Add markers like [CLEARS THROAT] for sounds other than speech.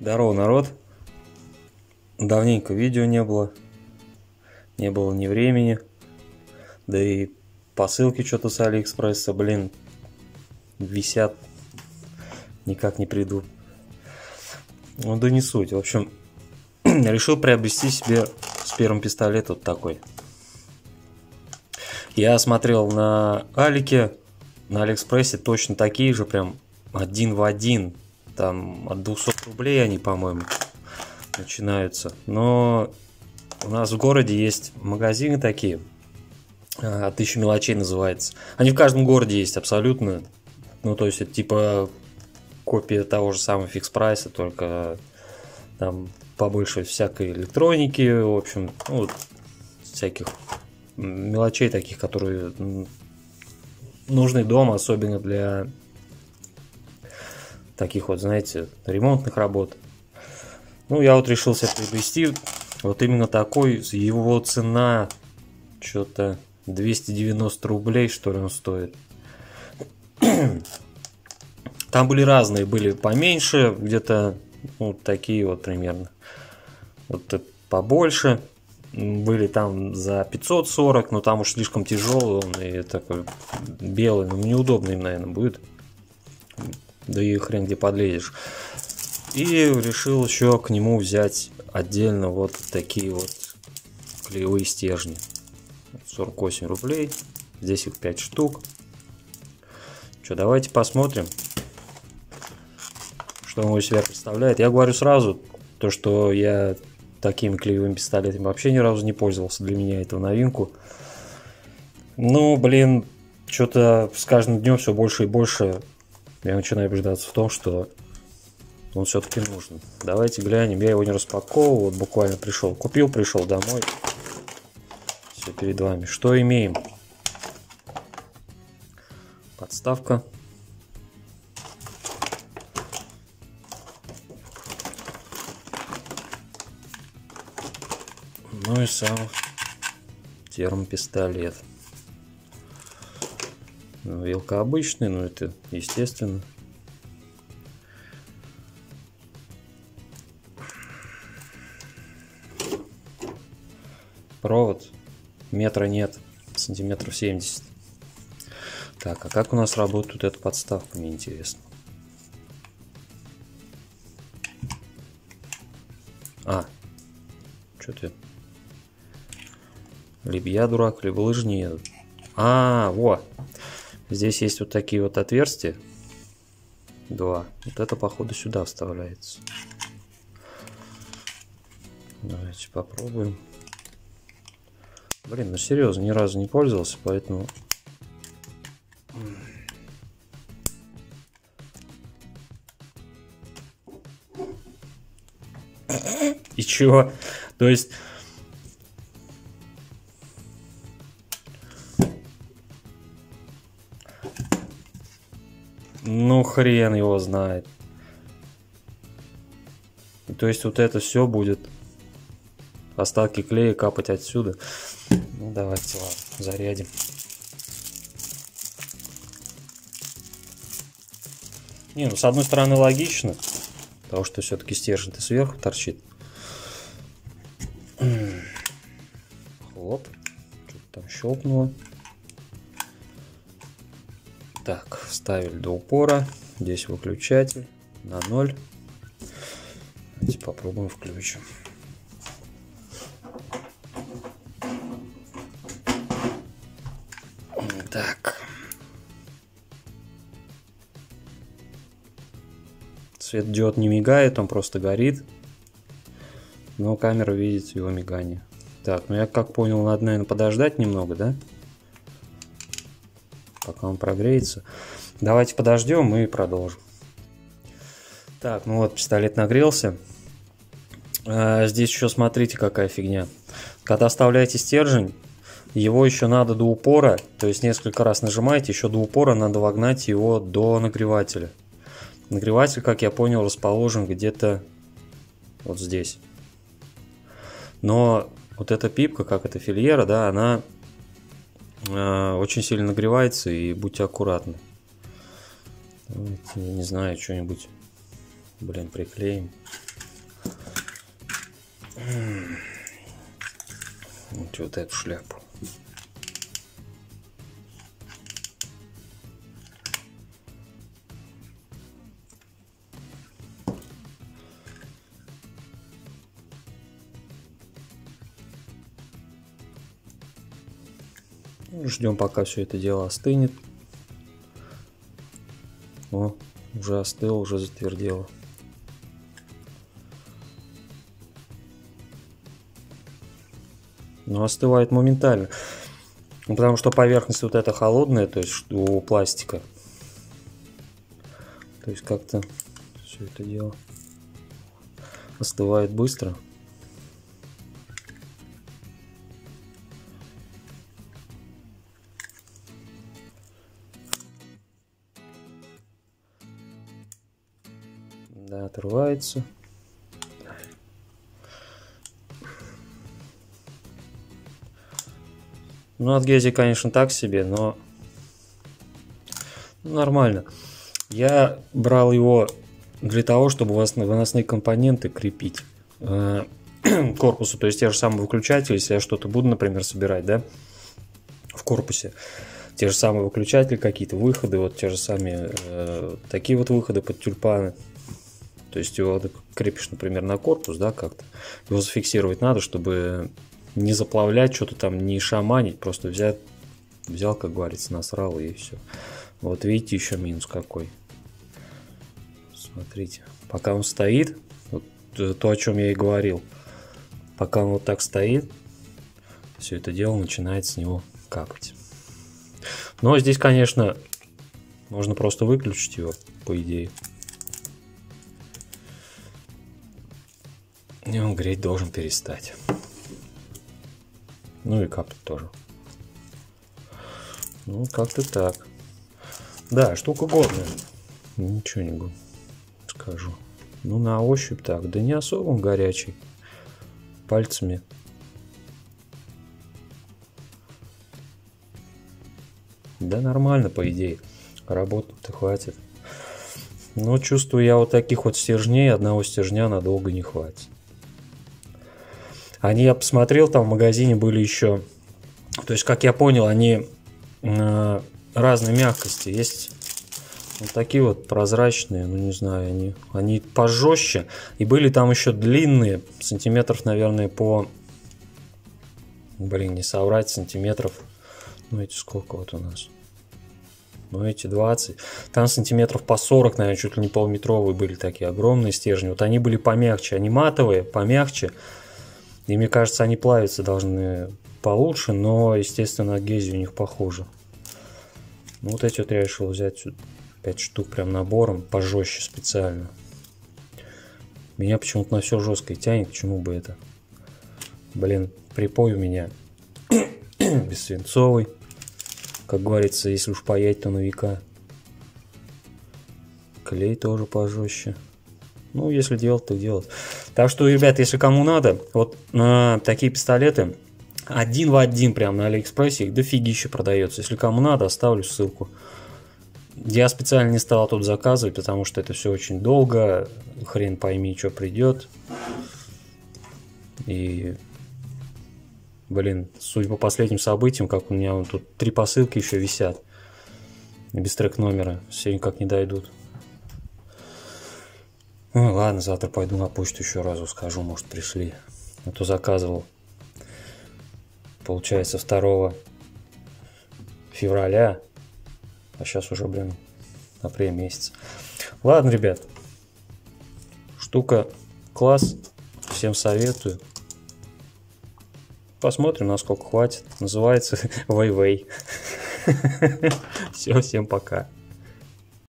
Здорово, народ. Давненько видео не было. Не было ни времени. Да и посылки что-то с Алиэкспресса, блин, висят. Никак не придут. Ну да не суть. В общем, [CLEARS THROAT] решил приобрести себе с первым пистолет вот такой. Я смотрел на Алике, на Алиэкспрессе точно такие же, прям один в один. Там от 200 рублей они, по-моему, начинаются. Но у нас в городе есть магазины такие, а, тысяча мелочей называется. Они в каждом городе есть абсолютно. Ну, то есть, это типа копия того же самого фикс прайса, только там побольше всякой электроники, в общем, ну, вот, всяких мелочей таких, которые нужны дома, особенно для таких вот, знаете, ремонтных работ. Ну, я вот решил себе приобрести вот именно такой, его цена что-то 290 рублей, что ли, он стоит. [CLEARS THROAT] Там были разные, были поменьше, где-то вот ну, такие вот примерно. Вот побольше. Были там за 540, но там уж слишком тяжелый он и такой белый, ну неудобно им, наверное, будет. Да и хрен где подлезешь. И решил еще к нему взять отдельно вот такие вот клеевые стержни. 48 рублей. Здесь их 5 штук. Что, давайте посмотрим, что он из себя представляет. Я говорю сразу, то, что я такими клеевыми пистолетами вообще ни разу не пользовался. Для меня это новинку. Ну, блин, что-то с каждым днем все больше и больше я начинаю убеждаться в том, что он все-таки нужен. Давайте глянем. Я его не распаковывал, вот буквально пришел. Купил, пришел домой. Все перед вами. Что имеем? Подставка. Ну и сам термопистолет. Ну, вилка обычная, но это естественно. Провод. Метра нет. Сантиметров 70. Так, а как у нас работает эта подставка, мне интересно. А, что ты? Либо я дурак, либо лыжи не едут. А, во. Здесь есть вот такие вот отверстия. Два. Вот это, походу, сюда вставляется. Давайте попробуем. Блин, ну серьезно, ни разу не пользовался, поэтому... И чего? То есть... Ну, хрен его знает. То есть вот это все будет остатки клея капать отсюда. Ну, давайте, ладно, зарядим. Не, ну, с одной стороны, логично, потому что все-таки стержень-то сверху торчит. Хлоп, что-то там щелкнуло. Так, вставили до упора. Здесь выключатель на ноль. Давайте попробуем включим. Так. Свет диод не мигает, он просто горит. Но камера видит его мигание. Так, ну я как понял, надо, наверное, подождать немного, да? Пока он прогреется. Давайте подождем и продолжим. Так, ну вот, пистолет нагрелся. А, здесь еще смотрите, какая фигня. Когда оставляете стержень, его еще надо до упора, то есть несколько раз нажимаете, еще до упора надо вогнать его до нагревателя. Нагреватель, как я понял, расположен где-то вот здесь. Но вот эта пипка, как эта фильера, да, она Э, очень сильно нагревается, и будьте аккуратны. Давайте, не знаю, что-нибудь, блин, приклеим. Вот, вот эту шляпу. Ждем, пока все это дело остынет. О, уже остыл, уже затвердело. Но остывает моментально. Ну, потому что поверхность вот эта холодная, то есть у пластика. То есть как-то все это дело остывает быстро. Да, отрывается. Ну, от Гези, конечно, так себе, но нормально. Я брал его для того, чтобы выносные компоненты крепить э, [CLEARS THROAT] корпусу, то есть те же самые выключатели, если я что-то буду, например, собирать, да, в корпусе, те же самые выключатели, какие-то выходы, вот те же самые э, такие вот выходы под тюльпаны, то есть его крепишь, например, на корпус, да, как-то, его зафиксировать надо, чтобы не заплавлять, что-то там не шаманить, просто взять, взял, как говорится, насрал и все. Вот видите, еще минус какой. Смотрите, пока он стоит, вот, то, о чем я и говорил, пока он вот так стоит, все это дело начинает с него капать. Но здесь, конечно, можно просто выключить его, по идее. И он греть должен перестать. Ну и капать тоже. Ну, как-то так. Да, штука годная. Ничего не скажу. Ну, на ощупь так. Да не особо он горячий. Пальцами. Да нормально, по идее. Работать-то хватит. Но чувствую я вот таких вот стержней, одного стержня надолго не хватит. Они, я посмотрел, там в магазине были еще, то есть, как я понял, они э, разной мягкости. Есть вот такие вот прозрачные, ну не знаю, они, они пожестче. И были там еще длинные, сантиметров, наверное, по... Блин, не соврать, сантиметров. Ну эти сколько вот у нас? Ну эти 20. Там сантиметров по 40, наверное, чуть ли не полметровые были такие огромные стержни. Вот они были помягче, они матовые, помягче. И мне кажется, они плавиться должны получше, но, естественно, адгезия у них похуже. Ну, вот эти вот я решил взять 5 штук прям набором, пожестче специально. Меня почему-то на все жесткое тянет, почему бы это? Блин, припой у меня [COUGHS] бессвинцовый. Как говорится, если уж паять, то на века. Клей тоже пожестче. Ну, если делать, то делать. Так что, ребят, если кому надо, вот э, такие пистолеты, один в один прям на Алиэкспрессе, их дофигища продается. Если кому надо, оставлю ссылку. Я специально не стал тут заказывать, потому что это все очень долго. Хрен пойми, что придет. И, блин, судя по последним событиям, как у меня вон тут три посылки еще висят. Без трек номера. Все никак не дойдут. Ну ладно, завтра пойду на почту еще разу скажу, может пришли. А то заказывал. Получается 2 февраля. А сейчас уже, блин, апрель месяц. Ладно, ребят. Штука класс. Всем советую. Посмотрим, насколько хватит. Называется [LAUGHS] Вэй-Вэй. [LAUGHS] Все, всем пока.